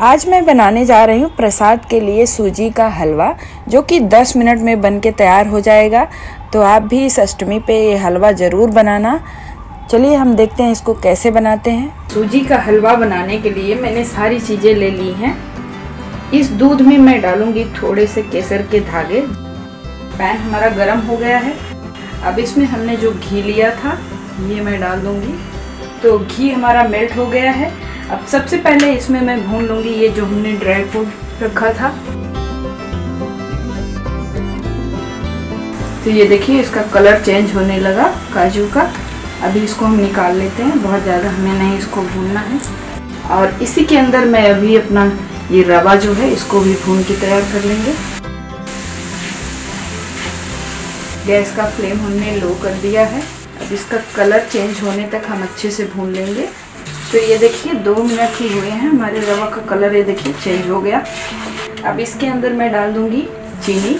आज मैं बनाने जा रही हूँ प्रसाद के लिए सूजी का हलवा, जो कि 10 मिनट में बन के तैयार हो जाएगा। तो आप भी इस अष्टमी पे ये हलवा ज़रूर बनाना। चलिए हम देखते हैं इसको कैसे बनाते हैं। सूजी का हलवा बनाने के लिए मैंने सारी चीज़ें ले ली हैं। इस दूध में मैं डालूँगी थोड़े से केसर के धागे। पैन हमारा गर्म हो गया है। अब इसमें हमने जो घी लिया था, ये मैं डाल दूँगी। तो घी हमारा मेल्ट हो गया है। अब सबसे पहले इसमें मैं भून लूँगी ये जो हमने ड्राई फ्रूट रखा था। तो ये देखिए, इसका कलर चेंज होने लगा काजू का। अभी इसको हम निकाल लेते हैं, बहुत ज़्यादा हमें नहीं इसको भूनना है। और इसी के अंदर मैं अभी अपना ये रवा जो है, इसको भी भून के तैयार कर लेंगे। गैस का फ्लेम हमने लो कर दिया है। अब इसका कलर चेंज होने तक हम अच्छे से भून लेंगे। तो ये देखिए, दो मिनट ही हुए हैं। हमारे रवा का कलर ये देखिए चेंज हो गया। अब इसके अंदर मैं डाल दूँगी चीनी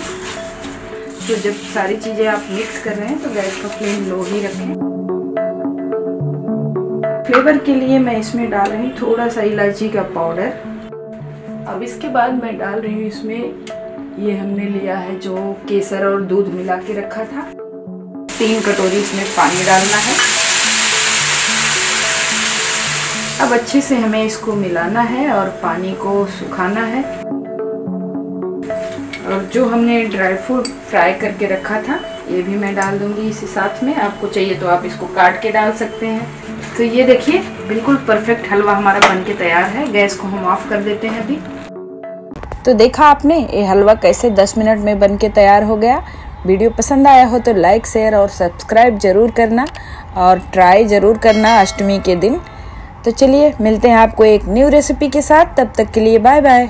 तो जब सारी चीज़ें आप मिक्स कर रहे हैं तो गैस का फ्लेम लो ही रखें। फ्लेवर के लिए मैं इसमें डाल रही हूँ थोड़ा सा इलायची का पाउडर अब इसके बाद मैं डाल रही हूँ इसमें, ये हमने लिया है जो केसर और दूध मिला के रखा था। तीन कटोरी इसमें पानी डालना है। अब अच्छे से हमें इसको मिलाना है और पानी को सुखाना है। और जो हमने ड्राई फ्रूट फ्राई करके रखा था, ये भी मैं डाल दूँगी इसी साथ में। आपको चाहिए तो आप इसको काट के डाल सकते हैं। तो ये देखिए, बिल्कुल परफेक्ट हलवा हमारा बन के तैयार है। गैस को हम ऑफ़ कर देते हैं अभी। तो देखा आपने, ये हलवा कैसे 10 मिनट में बन के तैयार हो गया। वीडियो पसंद आया हो तो लाइक, शेयर और सब्सक्राइब ज़रूर करना। और ट्राई ज़रूर करना अष्टमी के दिन। तो चलिए, मिलते हैं आपको एक न्यू रेसिपी के साथ। तब तक के लिए बाय बाय